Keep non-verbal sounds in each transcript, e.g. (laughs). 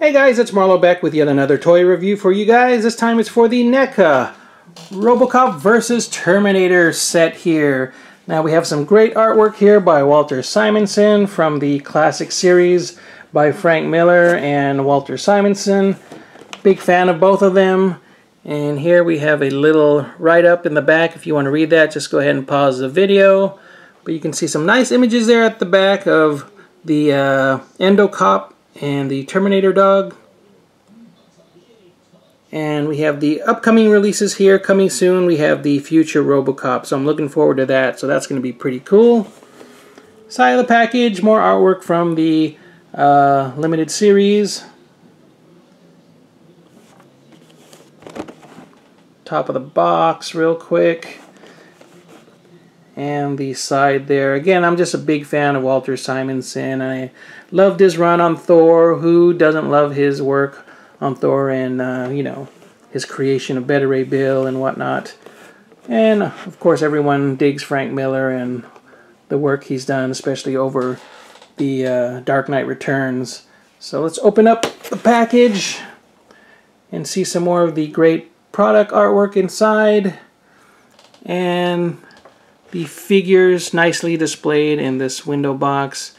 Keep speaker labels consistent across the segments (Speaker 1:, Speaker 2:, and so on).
Speaker 1: Hey guys, it's Marlo back with yet another toy review for you guys. This time it's for the NECA Robocop vs. Terminator set here. Now we have some great artwork here by Walter Simonson from the classic series by Frank Miller and Walter Simonson. Big fan of both of them. And here we have a little write-up in the back. If you want to read that, just go ahead and pause the video. But you can see some nice images there at the back of the uh, Endocop and the Terminator dog. And we have the upcoming releases here coming soon. We have the future Robocop, so I'm looking forward to that. So that's going to be pretty cool. Side of the package, more artwork from the uh, limited series. Top of the box real quick. And the side there. Again, I'm just a big fan of Walter Simonson. I loved his run on Thor. Who doesn't love his work on Thor and, uh, you know, his creation of Beta Ray Bill and whatnot. And, of course, everyone digs Frank Miller and the work he's done, especially over the uh, Dark Knight Returns. So let's open up the package and see some more of the great product artwork inside. And the figures nicely displayed in this window box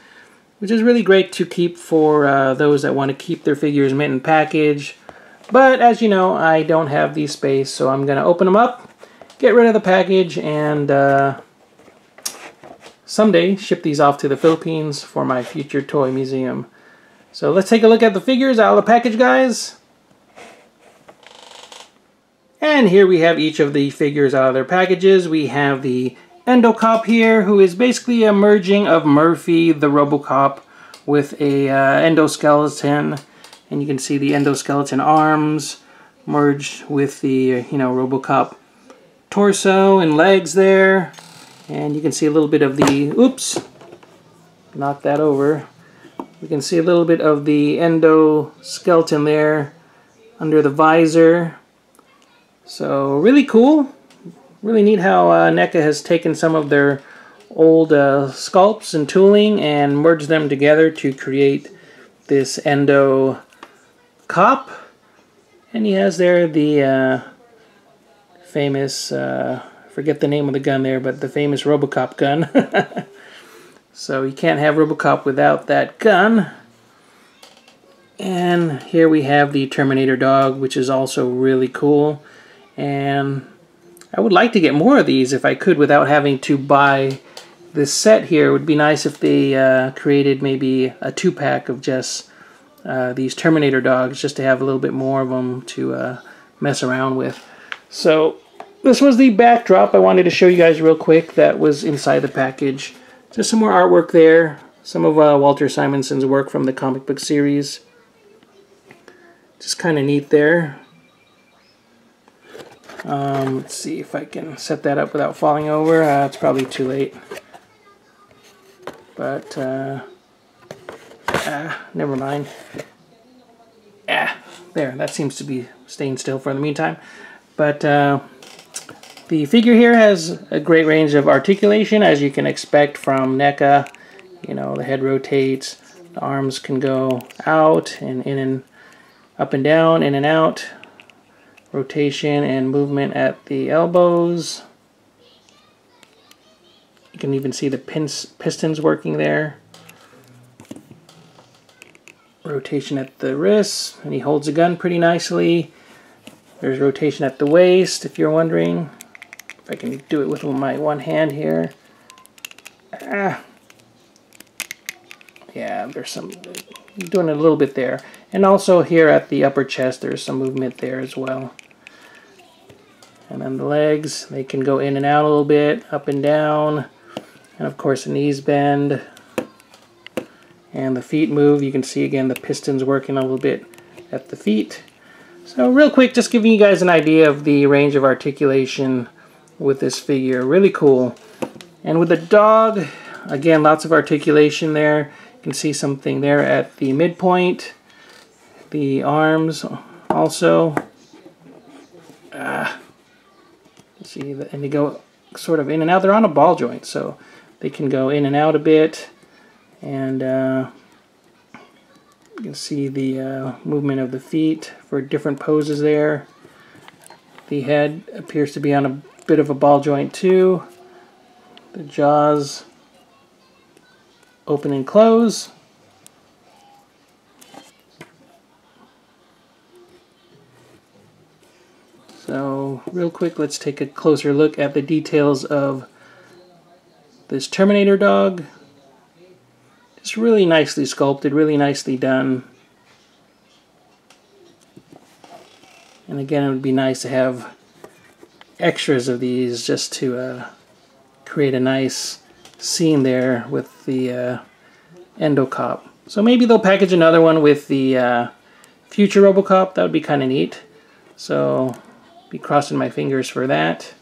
Speaker 1: which is really great to keep for uh, those that want to keep their figures mint and package. But as you know, I don't have the space, so I'm going to open them up, get rid of the package, and uh, someday ship these off to the Philippines for my future toy museum. So let's take a look at the figures out of the package, guys. And here we have each of the figures out of their packages. We have the Endocop here, who is basically a merging of Murphy, the Robocop, with a uh, endoskeleton. And you can see the endoskeleton arms merged with the, you know, Robocop torso and legs there. And you can see a little bit of the, oops, knock that over. You can see a little bit of the endoskeleton there under the visor. So really cool. Really neat how uh, NECA has taken some of their old uh, sculpts and tooling and merged them together to create this Endo cop. And he has there the uh, famous, uh, forget the name of the gun there, but the famous Robocop gun. (laughs) so you can't have Robocop without that gun. And here we have the Terminator dog, which is also really cool. And I would like to get more of these if I could without having to buy this set here. It would be nice if they uh, created maybe a two-pack of just uh, these Terminator dogs just to have a little bit more of them to uh, mess around with. So this was the backdrop I wanted to show you guys real quick that was inside the package. Just some more artwork there. Some of uh, Walter Simonson's work from the comic book series. Just kind of neat there. Um, let's see if I can set that up without falling over. Uh, it's probably too late. But, uh, ah, never mind. Ah, there, that seems to be staying still for the meantime. But, uh, the figure here has a great range of articulation, as you can expect from NECA. You know, the head rotates, the arms can go out and in and up and down, in and out rotation and movement at the elbows. You can even see the pins, pistons working there. Rotation at the wrists, and he holds a gun pretty nicely. There's rotation at the waist, if you're wondering. If I can do it with my one hand here. Ah. Yeah, there's some, doing a little bit there. And also here at the upper chest, there's some movement there as well. And then the legs, they can go in and out a little bit, up and down. And of course the knees bend. And the feet move. You can see again the pistons working a little bit at the feet. So real quick, just giving you guys an idea of the range of articulation with this figure. Really cool. And with the dog, again, lots of articulation there. Can see something there at the midpoint. The arms also. Ah, See, and they go sort of in and out. They're on a ball joint, so they can go in and out a bit. And uh, You can see the uh, movement of the feet for different poses there. The head appears to be on a bit of a ball joint too. The jaws open and close. So real quick, let's take a closer look at the details of this Terminator dog. It's really nicely sculpted, really nicely done. And again, it would be nice to have extras of these just to uh, create a nice scene there with the uh, Endocop. So maybe they'll package another one with the uh, future Robocop. That would be kind of neat. So be crossing my fingers for that.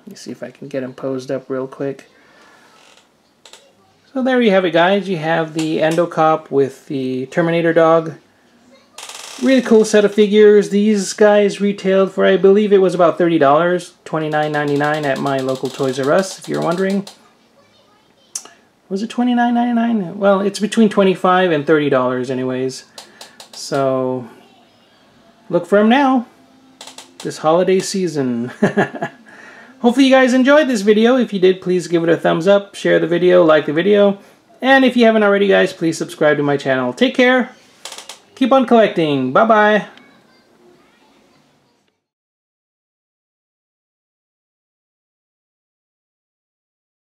Speaker 1: Let me see if I can get him posed up real quick. So there you have it guys. You have the Endocop with the Terminator dog. Really cool set of figures. These guys retailed for, I believe it was about $30, $29.99 at my local Toys R Us, if you're wondering. Was it $29.99? Well, it's between 25 and $30 anyways. So, look for them now. This holiday season. (laughs) Hopefully you guys enjoyed this video. If you did, please give it a thumbs up, share the video, like the video. And if you haven't already, guys, please subscribe to my channel. Take care keep on collecting. Bye-bye.